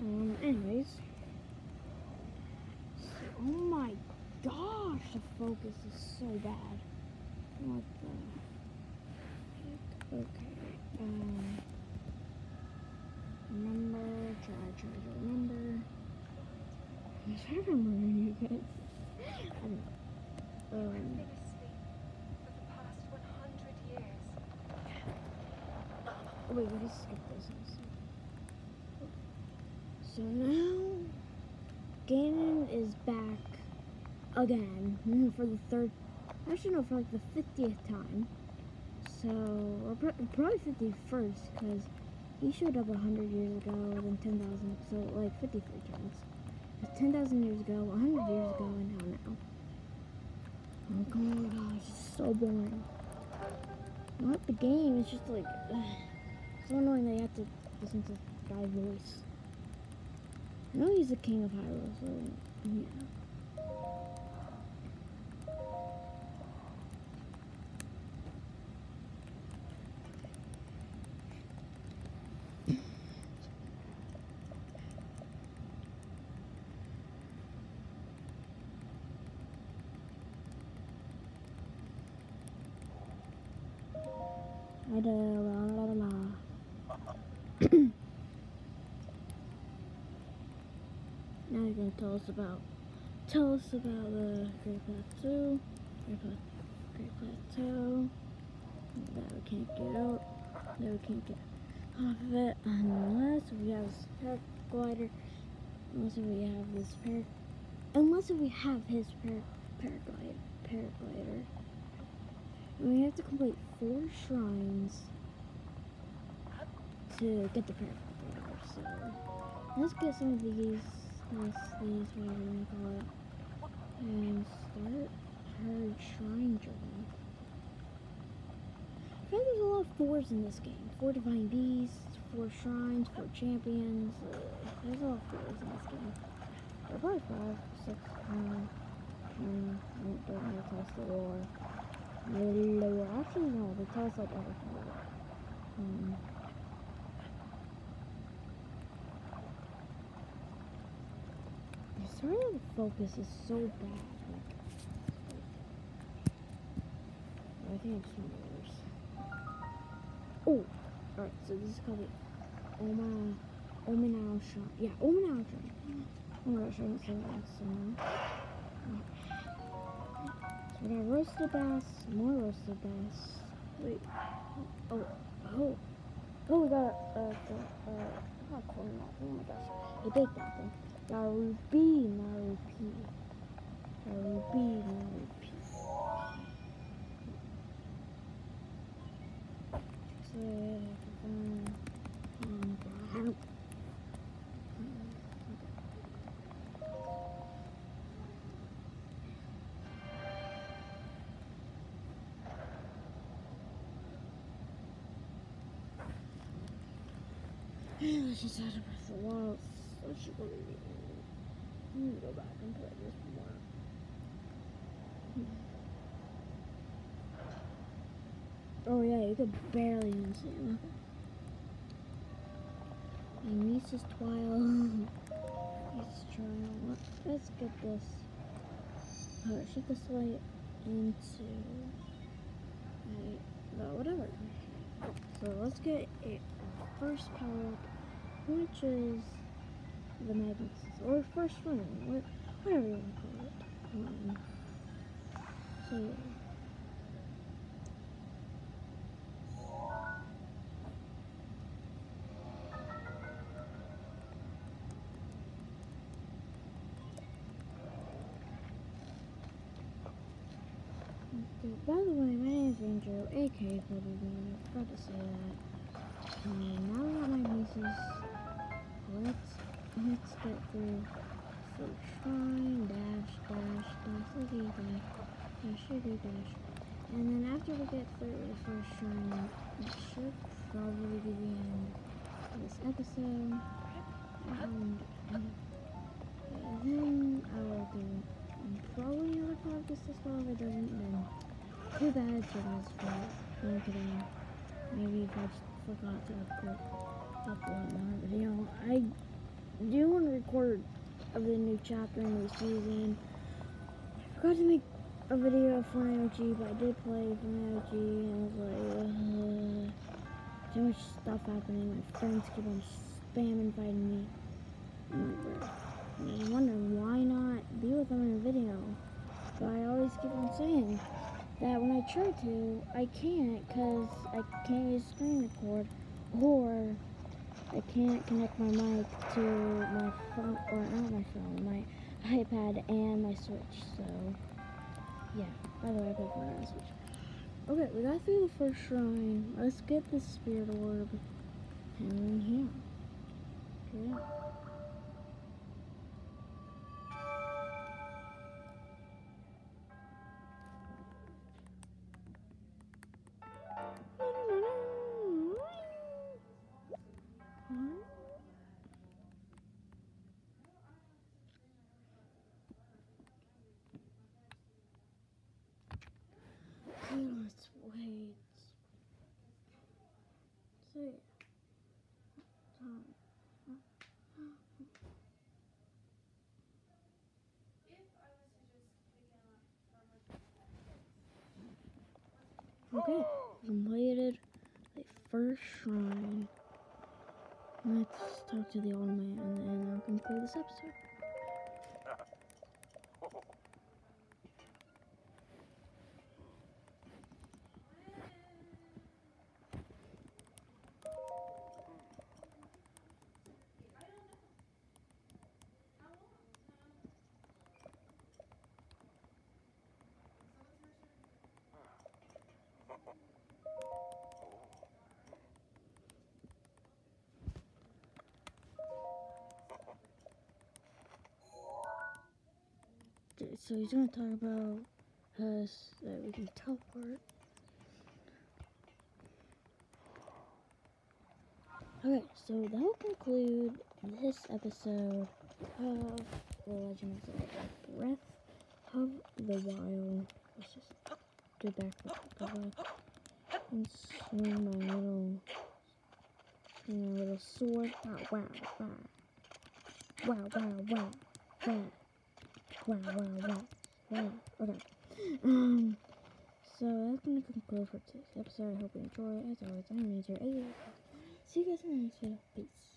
Um, anyways. So, oh my gosh, the focus is so bad. What the heck? Okay. Um, remember, try, try to remember. I'm trying to remember you guys. I don't know. Um, Been asleep for the past 100 years. wait, we can skip this. So now, Ganon is back again mm, for the third, actually no, for like the 50th time. So, or pro- probably 51st, because he showed up 100 years ago, then 10,000, so like 53 times. 10,000 years ago, 100 years ago, and now now. Oh my gosh, it's so boring. Not the game, it's just like, so annoying that you have to listen to guy voice. I know he's the king of Hyrule, so yeah. I do, la la la you're gonna tell us about tell us about the Great Plateau. Great, Pla- Great Plateau. That we can't get out. That we can't get off of it unless we have this paraglider. Unless we have this par unless we have his par paraglider paraglider. We have to complete four shrines to get the paraglider. So let's get some of these you want to call and start her shrine journey. I feel there's a lot of fours in this game. Four divine beasts, four shrines, four champions. Uh, there's a lot of fours in this game. There are probably five, six, nine, nine, don't know, test the lore. The lore. Actually, no, they tell us like everything. Um, Sorry the focus is so bad. Like, I think it's worse. Oh, alright, so this is called the Oma, Oman Au Shrine. Yeah, Oman Au Shrine. I'm gonna show you some that, so. So we got roasted bass, more roasted bass. Wait, oh, oh, oh, we got, uh, the, uh, not corn, oh my gosh, they baked that thing. Narubi, Narubi. Narubi, Narubi. Let's just have to press the good I'm gonna go back and play this more. Oh yeah, you could barely even see him. My niece is twilight. It's trial. Let's get this. Uh, shift this light into. Right, but whatever. So let's get a first power up, which is the magnets or first run, what, whatever you want to call it. Um, so yeah. By the way, my name is Andrew, aka Brother Bean. I forgot to say that. Um, now we got my nieces. Let's let's get through first shrine, dash, dash, dash, okay, dash, dash, dash. And then after we get through the first shrine, it should probably be the end of this episode. And, then I will do probably another podcast as well. If it doesn't, then too bad. So that's for for today. Maybe if I forgot to upload upload another video, I do record of the new chapter and new season. I forgot to make a video of Fortnite OG, but I did play Fortnite OG, and I was like, uh, too much stuff happening. My friends keep on spamming fighting me. And I was wondering why not be with them in a video. But I always keep on saying that when I try to, I can't because I can't use screen record or I can't connect my mic to my phone, or not my phone, my iPad and my Switch. So, yeah. By the way, I play Fortnite on Switch. Okay, we got through the first shrine. Let's get the spirit orb. And here. Yeah. Okay, completed the first shrine. Let's talk to the old man and then I'll conclude this episode. So he's gonna talk about us that we can teleport. Okay, so that will conclude this episode of The Legend of Breath of the Wild. Let's just do back and swing my little, my little sword. Wow, wow. Wow, wow, wow, wow. Wow, wow, wow, wow. Okay. Um, so that's gonna conclude for today's episode. I hope you enjoy it. As always, I'm Major. See you guys in the next video. Peace.